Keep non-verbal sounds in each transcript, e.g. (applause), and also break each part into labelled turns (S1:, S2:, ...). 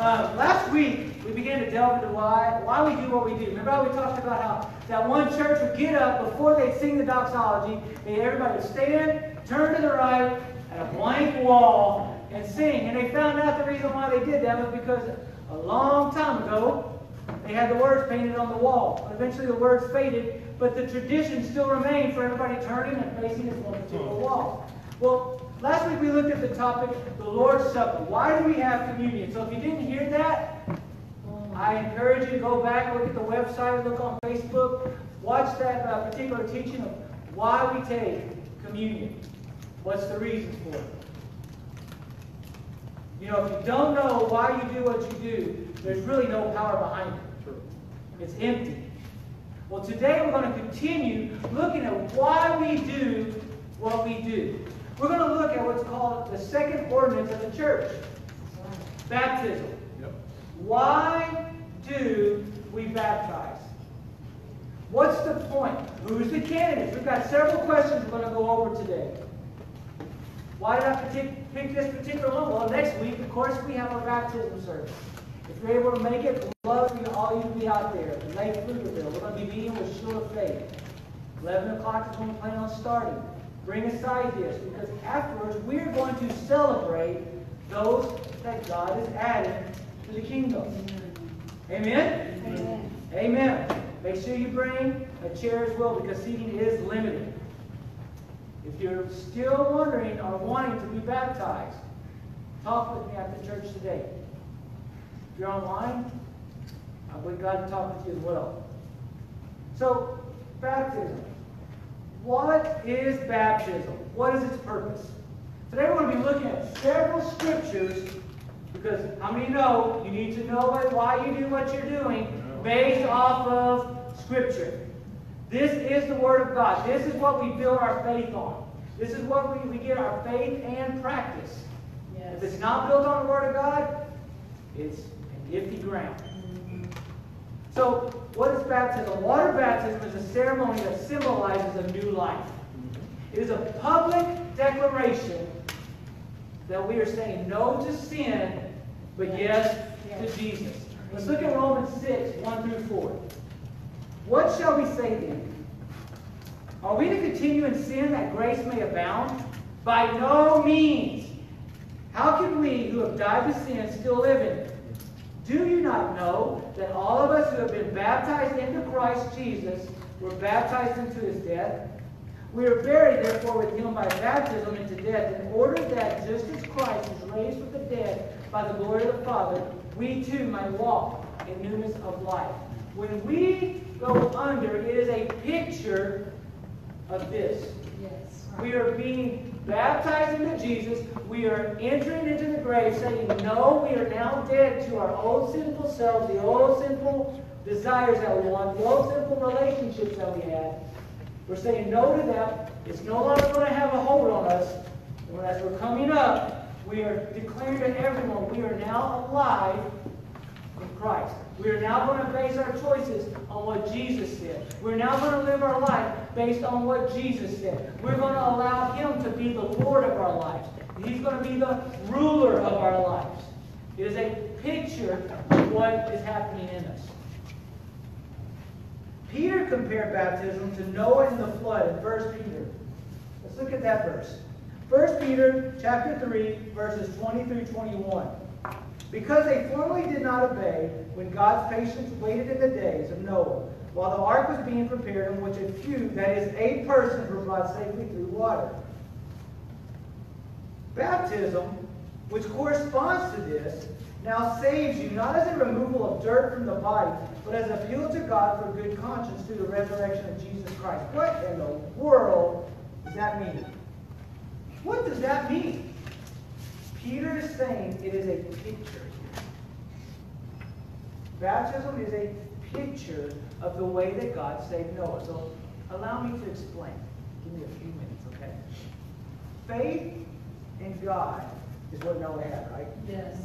S1: Uh, last week, we began to delve into why, why we do what we do. Remember how we talked about how that one church would get up before they'd sing the doxology, and everybody would stand, turn to the right, at a blank wall, and sing. And they found out the reason why they did that was because a long time ago, they had the words painted on the wall. But eventually the words faded, but the tradition still remained for everybody turning and facing this one particular wall. Well, last week we looked at the topic, the Lord's Supper. Why do we have communion? So if you didn't hear that, I encourage you to go back, look at the website, look on Facebook, watch that uh, particular teaching of why we take communion. What's the reason for it? You know, if you don't know why you do what you do, there's really no power behind it. It's empty. Well, today we're going to continue looking at why we do what we do. We're going to look at what's called the second ordinance of the church baptism. Yep. Why do we baptize? What's the point? Who's the candidate? We've got several questions we're going to go over today. Why did I pick, pick this particular one? Well, next week, of course, we have our baptism service. If you're able to make it, we'd love you all you to be out there. Lake Pflugerville. We're going to be meeting with Shield of Faith. 11 o'clock is when we plan on starting. Bring a side dish because afterwards we're going to celebrate those that God has added to the kingdom. Amen? Amen. Amen. Make sure you bring a chair as well because seating is limited. If you're still wondering or wanting to be baptized, talk with me after church today. If you're online, I would God to talk with you as well. So, baptism. What is baptism? What is its purpose? Today we're going to be looking at several scriptures because how many know you need to know why you do what you're doing based off of Scripture. This is the Word of God. This is what we build our faith on. This is what we, we get our faith and practice. Yes. If it's not built on the Word of God, it's an empty ground. So, what is baptism? Water baptism is a ceremony that symbolizes a new life. It is a public declaration that we are saying no to sin, but yes, yes. to Jesus. Let's look at Romans 6, 1 through 4. What shall we say then? Are we to continue in sin that grace may abound? By no means. How can we who have died to sin still live in it? Do you not know that all of us who have been baptized into Christ Jesus were baptized into his death? We are buried, therefore, with him by baptism into death, in order that just as Christ was raised with the dead by the glory of the Father, we too might walk in newness of life. When we go under, it is a picture of this. Yes. We are being baptized into Jesus. We are entering into the grave saying, No, we are now dead to our old sinful selves, the old sinful desires that we want, the old sinful relationships that we had. We're saying no to that. It's no longer going to have a hold on us. And as we're coming up, we are declaring to everyone we are now alive Christ. We are now going to base our choices on what Jesus said. We're now going to live our life based on what Jesus said. We're going to allow Him to be the Lord of our lives. He's going to be the ruler of our lives. It is a picture of what is happening in us. Peter compared baptism to Noah and the flood in 1 Peter. Let's look at that verse. 1 Peter chapter 3, verses 20 through 21. Because they formerly did not obey when God's patience waited in the days of Noah, while the ark was being prepared, in which a few, that is, eight persons, were brought safely through water. Baptism, which corresponds to this, now saves you not as a removal of dirt from the body, but as appeal to God for good conscience through the resurrection of Jesus Christ. What in the world does that mean? What does that mean? Peter is saying it is a picture here. Baptism is a picture of the way that God saved Noah. So allow me to explain. Give me a few minutes, okay? Faith in God is what Noah had, right?
S2: Yes.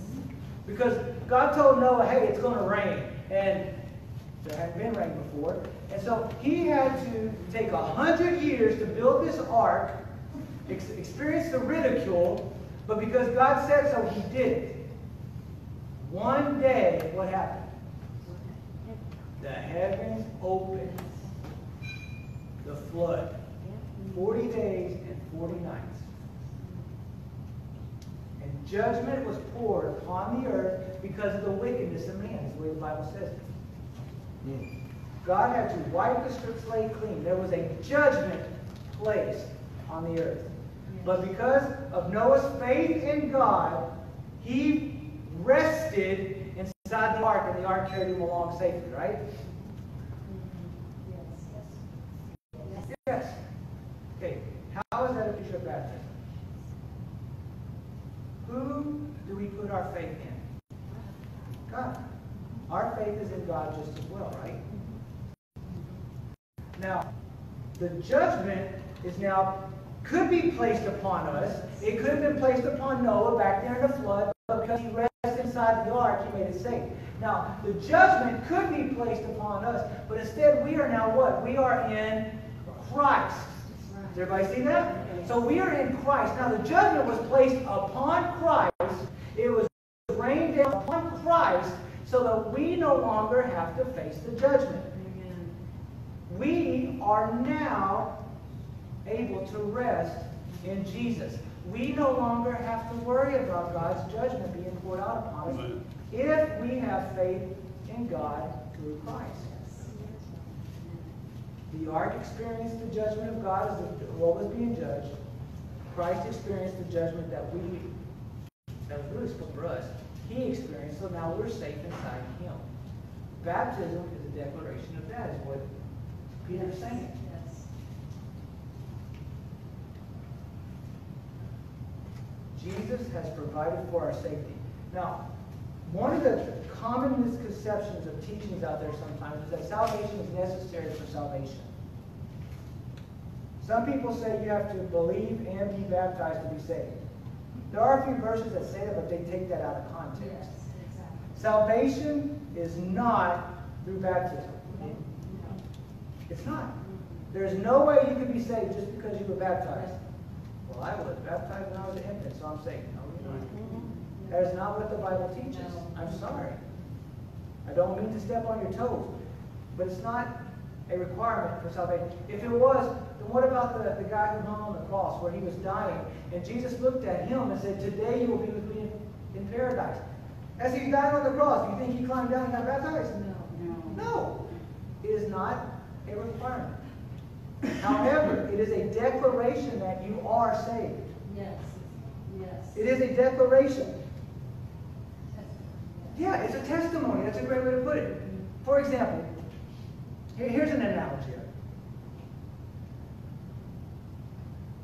S1: Because God told Noah, hey, it's going to rain. And there hadn't been rain before. And so he had to take a hundred years to build this ark, ex experience the ridicule, but because God said so, he did it. one day, what happened? The heavens opened. The flood. 40 days and 40 nights. And judgment was poured upon the earth because of the wickedness of man, is the way the Bible says it. God had to wipe the slate clean. There was a judgment placed on the earth. But because of Noah's faith in God, he rested inside the ark, and the ark carried him along safely, right? Yes. Yes. Okay, how is that a picture of baptism? Who do we put our faith in? God. Our faith is in God just as well, right? Now, the judgment is now could be placed upon us. It could have been placed upon Noah back there in the flood, because he rested inside the ark, he made it safe. Now, the judgment could be placed upon us, but instead we are now what? We are in Christ. Does everybody see that? So we are in Christ. Now, the judgment was placed upon Christ. It was rained down upon Christ so that we no longer have to face the judgment. We are now able to rest in Jesus. We no longer have to worry about God's judgment being poured out upon us if we have faith in God through Christ. The ark experienced the judgment of God as the world was being judged. Christ experienced the judgment that we, that was for us. He experienced, so now we're safe inside Him. Baptism is a declaration of that, is what Peter's saying. Jesus has provided for our safety. Now, one of the common misconceptions of teachings out there sometimes is that salvation is necessary for salvation. Some people say you have to believe and be baptized to be saved. There are a few verses that say that, but they take that out of context. Yes, exactly. Salvation is not through baptism. It's not. There's no way you can be saved just because you were baptized. Well, I was baptized when I was an infant, so I'm saved. No, you're not. Mm-hmm. That is not what the Bible teaches. I'm sorry. I don't mean to step on your toes, but it's not a requirement for salvation. If it was, then what about the, the guy who hung on the cross where he was dying? And Jesus looked at him and said, Today you will be with me in, in paradise. As he died on the cross, do you think he climbed down and got baptized? No. No. No. It is not a requirement. However, it is a declaration that you are saved.
S2: Yes. Yes.
S1: It is a declaration. Yeah, it's a testimony. That's a great way to put it. For example, here's an analogy.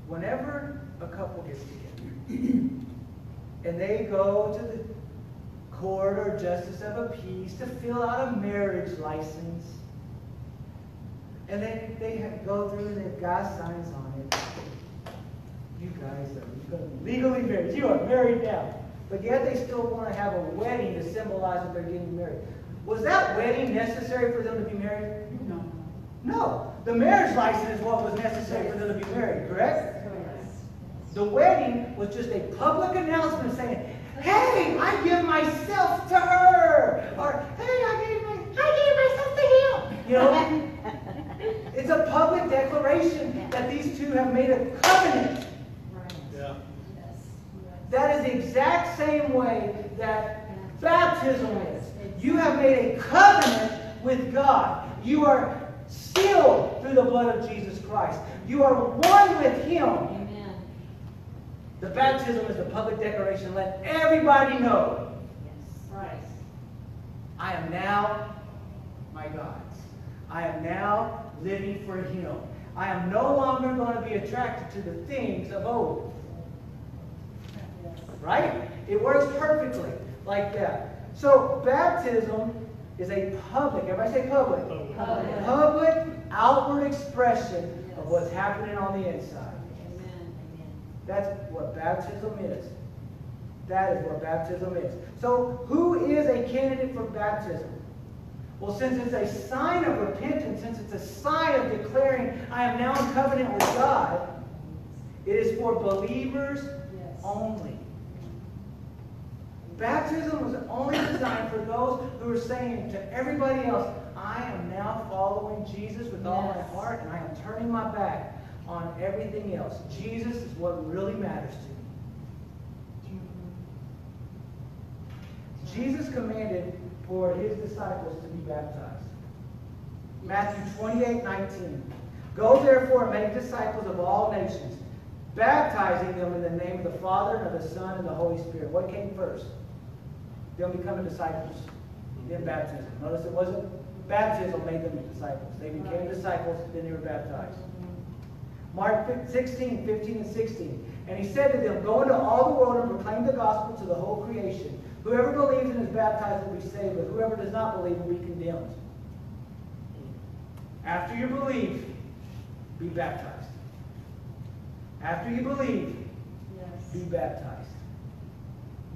S1: Whenever a couple gets together and they go to the court or justice of a peace to fill out a marriage license, and then they go through and they've got signs on it. You guys are legally married. You are married now. But yet they still want to have a wedding to symbolize that they're getting married. Was that wedding necessary for them to be married?
S2: No.
S1: No. The marriage license is what was necessary for them to be married, correct? Yes. The wedding was just a public announcement saying, hey, I give myself to her. Or, hey, I gave, my, I gave myself to him. You know? it's a public declaration that these two have made a covenant.
S2: Yeah.
S1: That is the exact same way that baptism is. You have made a covenant with God. You are sealed through the blood of Jesus Christ. You are one with Him.
S2: Amen.
S1: The baptism is the public declaration. Let everybody know.
S2: Yes. Right.
S1: I am now my God's. I am now living for Him. I am no longer going to be attracted to the things of old. Right? It works perfectly like that. So baptism is a public, everybody say public.
S2: Public.
S1: Public outward expression of what's happening on the inside.
S2: Amen.
S1: That's what baptism is. That is what baptism is. So, who is a candidate for baptism? Well, since it's a sign of repentance, since it's a sign of declaring, I am now in covenant with God, it is for believers
S2: Yes.
S1: only. Baptism was only designed for those who are saying to everybody else, I am now following Jesus with all my heart and I am turning my back on everything else. Jesus is what really matters to me. Jesus commanded for his disciples to be baptized. Matthew 28 19. Go therefore and make disciples of all nations, baptizing them in the name of the Father and of the Son and the Holy Spirit. What came first? Them becoming disciples, then baptism. Notice it wasn't baptism made them disciples. They became disciples, then they were baptized. Mark 16, 15, and 16. And he said to them, Go into all the world and proclaim the gospel to the whole creation. Whoever believes and is baptized will be saved, but whoever does not believe will be condemned. After you believe, be baptized. After you believe, be baptized.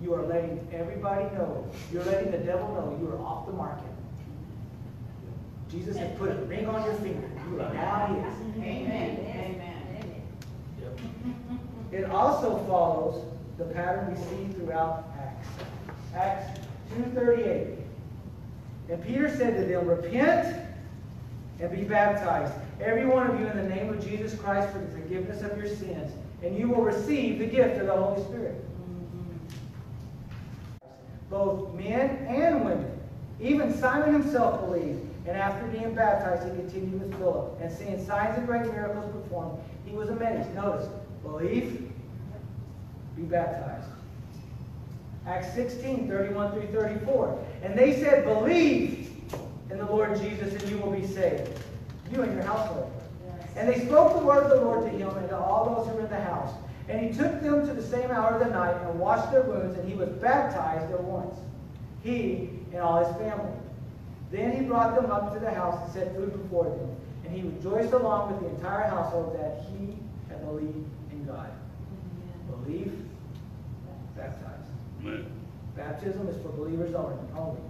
S1: You are letting everybody know. You're letting the devil know you are off the market. Jesus has put a ring on your finger. You are now his.
S2: Amen. Amen.
S1: It also follows the pattern we see throughout Acts. Acts 2.38. And Peter said to them, Repent and be baptized, every one of you in the name of Jesus Christ for the forgiveness of your sins, and you will receive the gift of the Holy Spirit. Both men and women. Even Simon himself believed, and after being baptized, he continued with Philip, and seeing signs and great miracles performed, he was amazed. Notice, believe, be baptized. Acts 16, 31 through 34. And they said, Believe in the Lord Jesus, and you will be saved, you and your household. And they spoke the word of the Lord to him and to all those who were in the house. And he took them to the same hour of the night and washed their wounds, and he was baptized at once, he and all his family. Then he brought them up to the house and set food before them. And he rejoiced along with the entire household that he had believed in God. Believe, baptized. Baptism is for believers only. only.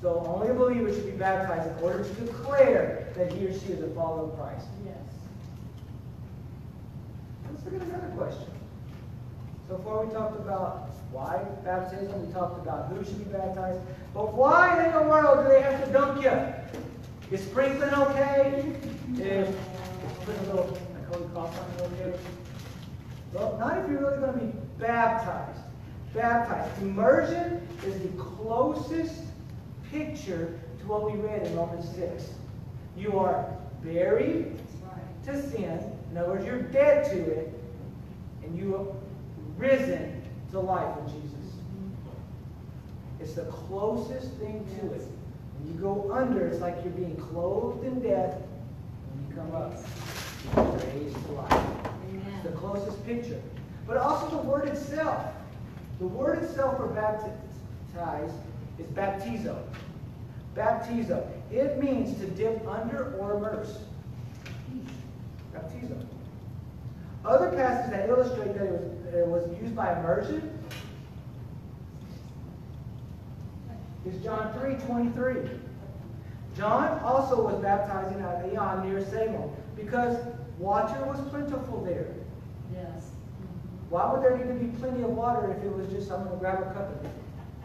S1: So only a believer should be baptized in order to declare that he or she is a follower of Christ.
S2: Yes.
S1: Let's look at another question. So far we talked about why baptism, we talked about who should be baptized, but why in the world do they have to dunk you? Is sprinkling okay? Is putting a little like holy cross on you okay? Well, not if you're really going to be baptized. Baptized. Immersion is the closest picture to what we read in Romans 6. You are buried to sin. In other words, you're dead to it, and you have risen to life in Jesus. It's the closest thing to it. When you go under, it's like you're being clothed in death. When you come up, you're raised to life. It's the closest picture. But also the word itself. The word itself for baptize is baptizo. Baptizo. It means to dip under or immerse. Baptizo. Other passages that illustrate that it was, it was used by immersion is John 3 23. John also was baptizing at Aenon near Salim because water was plentiful there.
S2: Yes.
S1: Why would there need to be plenty of water if it was just, I'm going to grab a cup and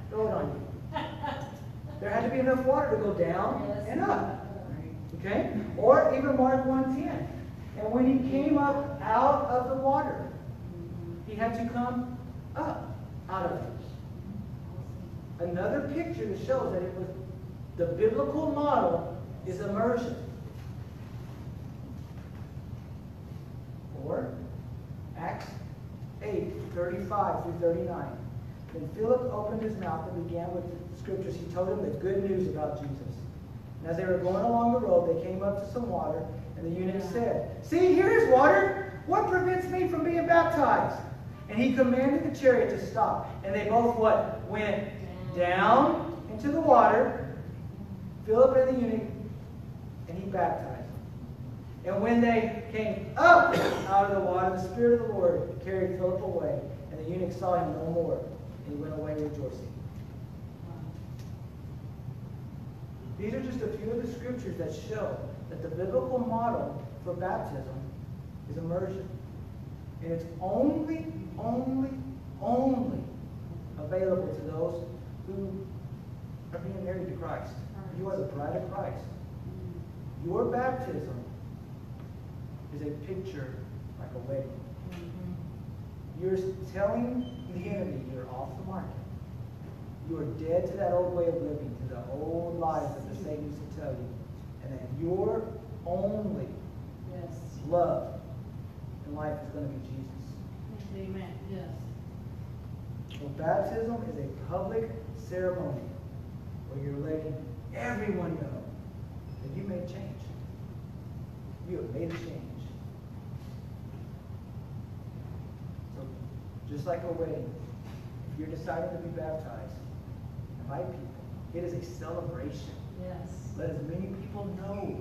S1: throw it on you? (laughs) There had to be enough water to go down
S2: Yes.
S1: and up. Okay? Or even Mark 1.10. And when he came up out of the water, he had to come up out of it. Another picture that shows that it was the biblical model is immersion. Or Acts 8, 35 through 39. Then Philip opened his mouth and began with the scriptures. He told them the good news about Jesus. And as they were going along the road, they came up to some water, and the eunuch said, See, here is water. What prevents me from being baptized? And he commanded the chariot to stop. And they both what? Went down into the water, Philip and the eunuch, and he baptized. And when they came up out of the water, the Spirit of the Lord carried Philip away, and the eunuch saw him no more, and he went away rejoicing. These are just a few of the scriptures that show that the biblical model for baptism is immersion. And it's only, only, only available to those who are being married to Christ. You are the bride of Christ. Your baptism is a picture like a wedding. Mm-hmm. You're telling the enemy you're off the market. You are dead to that old way of living, to the old lies that the Satan used to tell you. And that your only
S2: Yes.
S1: love in life is going to be Jesus.
S2: Amen. Yes.
S1: Well, baptism is a public ceremony where you're letting everyone know that you made change. You have made a change. So just like a wedding, if you're deciding to be baptized, invite people. It is a celebration.
S2: Yes.
S1: Let as many people know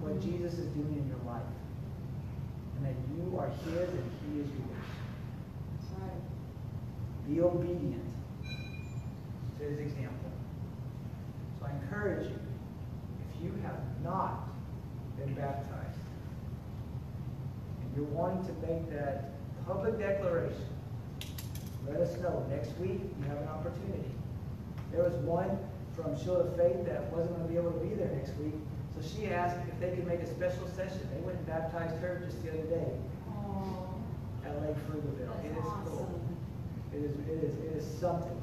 S1: what Jesus is doing in your life. And that you are his and he is yours.
S2: That's right.
S1: Be obedient to his example. So I encourage you, if you have not been baptized, and you're wanting to make that public declaration, let us know. Next week, you have an opportunity. There was one from Shield of Faith that wasn't going to be able to be there next week, so she asked if they could make a special session. They went and baptized her just the other day
S2: Oh,
S1: at Lake Pflugerville. It is cool.
S2: awesome.
S1: It is, it is, it is something.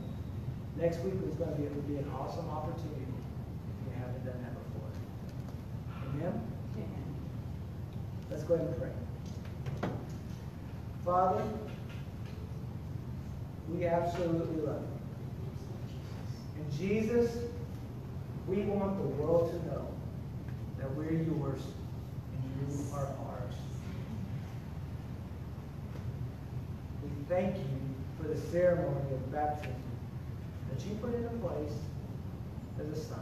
S1: Next week is going to be, it would be an awesome opportunity if you haven't done that before. Amen?
S2: Amen.
S1: Let's go ahead and pray. Father, we absolutely love you. And Jesus, we want the world to know that we're yours and you are ours. We thank you for the ceremony of baptism that you put into place as a sign.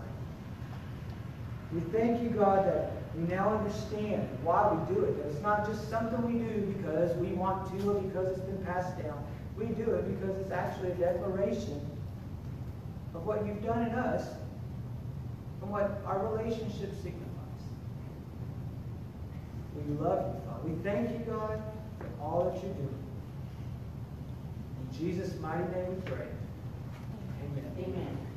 S1: We thank you, God, that we now understand why we do it. That it's not just something we do because we want to or because it's been passed down. We do it because it's actually a declaration of what you've done in us and what our relationship signifies. We love you, Father. We thank you, God, for all that you do. In Jesus' mighty name we pray.
S2: Amen.
S1: Amen.